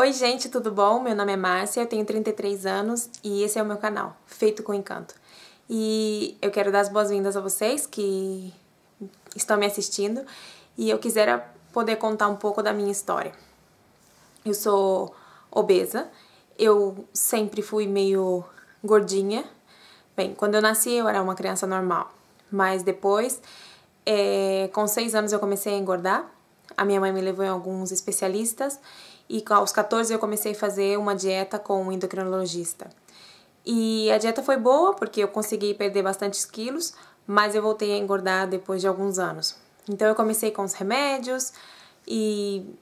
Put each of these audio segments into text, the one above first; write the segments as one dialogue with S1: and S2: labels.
S1: Oi, gente, tudo bom? Meu nome é Márcia, eu tenho 33 anos e esse é o meu canal, Feito com Encanto. E eu quero dar as boas-vindas a vocês que estão me assistindo e eu quisera poder contar um pouco da minha história. Eu sou obesa, eu sempre fui meio gordinha. Bem, quando eu nasci eu era uma criança normal, mas depois, é, com seis anos eu comecei a engordar. A minha mãe me levou em alguns especialistas e aos 14 eu comecei a fazer uma dieta com um endocrinologista. E a dieta foi boa porque eu consegui perder bastante quilos, mas eu voltei a engordar depois de alguns anos. Então eu comecei com os remédios e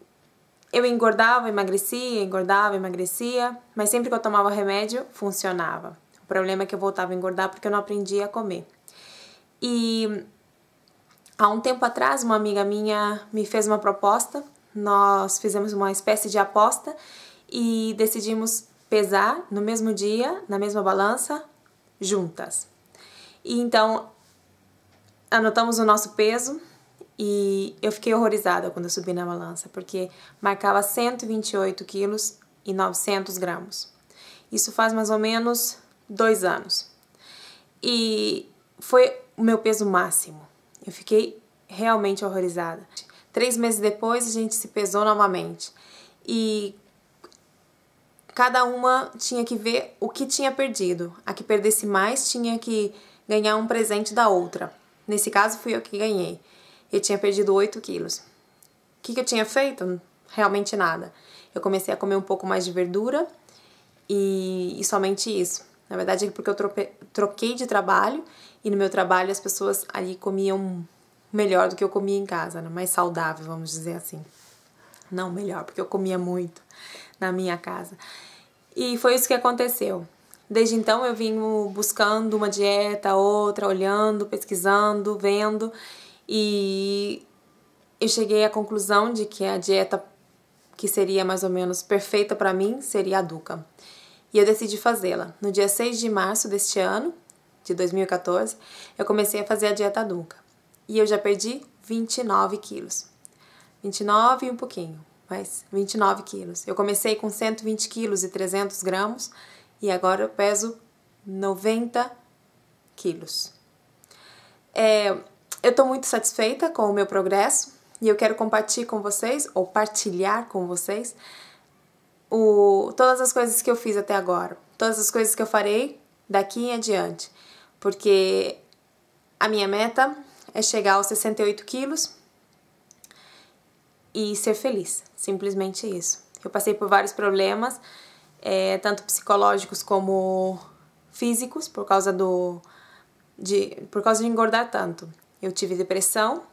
S1: eu engordava, emagrecia, engordava, emagrecia, mas sempre que eu tomava remédio funcionava. O problema é que eu voltava a engordar porque eu não aprendia a comer. E há um tempo atrás, uma amiga minha me fez uma proposta nós fizemos uma espécie de aposta e decidimos pesar no mesmo dia, na mesma balança, juntas. E então anotamos o nosso peso e eu fiquei horrorizada quando eu subi na balança, porque marcava 128 quilos e 900 gramas. Isso faz mais ou menos dois anos. E foi o meu peso máximo. Eu fiquei realmente horrorizada. Três meses depois a gente se pesou novamente. E cada uma tinha que ver o que tinha perdido. A que perdesse mais tinha que ganhar um presente da outra. Nesse caso fui eu que ganhei. Eu tinha perdido 8 quilos. O que, que eu tinha feito? Realmente nada. Eu comecei a comer um pouco mais de verdura e, e somente isso. Na verdade é porque eu troquei de trabalho e no meu trabalho as pessoas ali comiam melhor do que eu comia em casa, né? mais saudável, vamos dizer assim. Não melhor, porque eu comia muito na minha casa. E foi isso que aconteceu. Desde então eu vim buscando uma dieta, outra, olhando, pesquisando, vendo e eu cheguei à conclusão de que a dieta que seria mais ou menos perfeita para mim seria a Duca. E eu decidi fazê-la. No dia 6 de março deste ano, de 2014, eu comecei a fazer a dieta Duca e eu já perdi 29 quilos. 29 e um pouquinho, mas 29 quilos. Eu comecei com 120 quilos e 300 gramas e agora eu peso 90 quilos. É, eu estou muito satisfeita com o meu progresso e eu quero compartilhar com vocês, ou partilhar com vocês, o, todas as coisas que eu fiz até agora, todas as coisas que eu farei daqui em adiante, porque a minha meta é chegar aos 68 quilos e ser feliz, simplesmente isso. Eu passei por vários problemas, é, tanto psicológicos como físicos, por causa do de por causa de engordar tanto. Eu tive depressão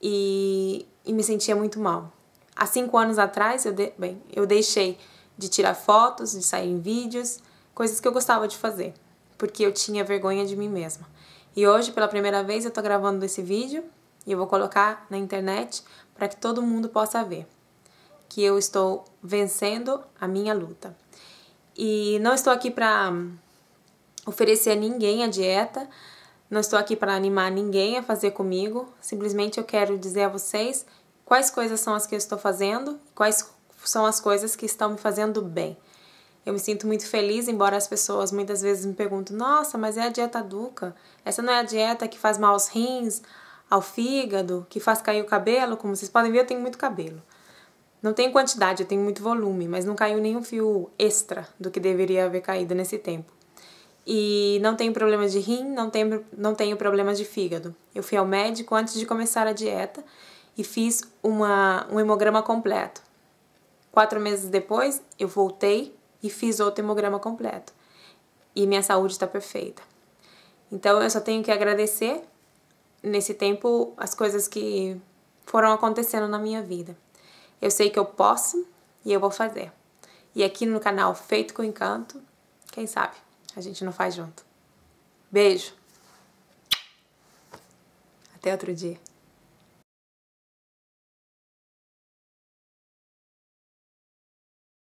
S1: e, e me sentia muito mal. Há cinco anos atrás, eu, de, bem, eu deixei de tirar fotos, de sair em vídeos, coisas que eu gostava de fazer, porque eu tinha vergonha de mim mesma. E hoje, pela primeira vez, eu tô gravando esse vídeo e eu vou colocar na internet para que todo mundo possa ver que eu estou vencendo a minha luta. E não estou aqui para oferecer a ninguém a dieta, não estou aqui para animar ninguém a fazer comigo, simplesmente eu quero dizer a vocês quais coisas são as que eu estou fazendo, quais são as coisas que estão me fazendo bem. Eu me sinto muito feliz, embora as pessoas muitas vezes me perguntem: nossa, mas é a dieta Duca? Essa não é a dieta que faz mal aos rins, ao fígado, que faz cair o cabelo? Como vocês podem ver, eu tenho muito cabelo. Não tenho quantidade, eu tenho muito volume, mas não caiu nenhum fio extra do que deveria haver caído nesse tempo. E não tenho problemas de rim, não tenho, não tenho problemas de fígado. Eu fui ao médico antes de começar a dieta e fiz uma, um hemograma completo. Quatro meses depois, eu voltei e fiz outro hemograma completo. E minha saúde está perfeita. Então eu só tenho que agradecer nesse tempo as coisas que foram acontecendo na minha vida. Eu sei que eu posso e eu vou fazer. E aqui no canal Feito com Encanto, quem sabe a gente não faz junto. Beijo. Até outro dia.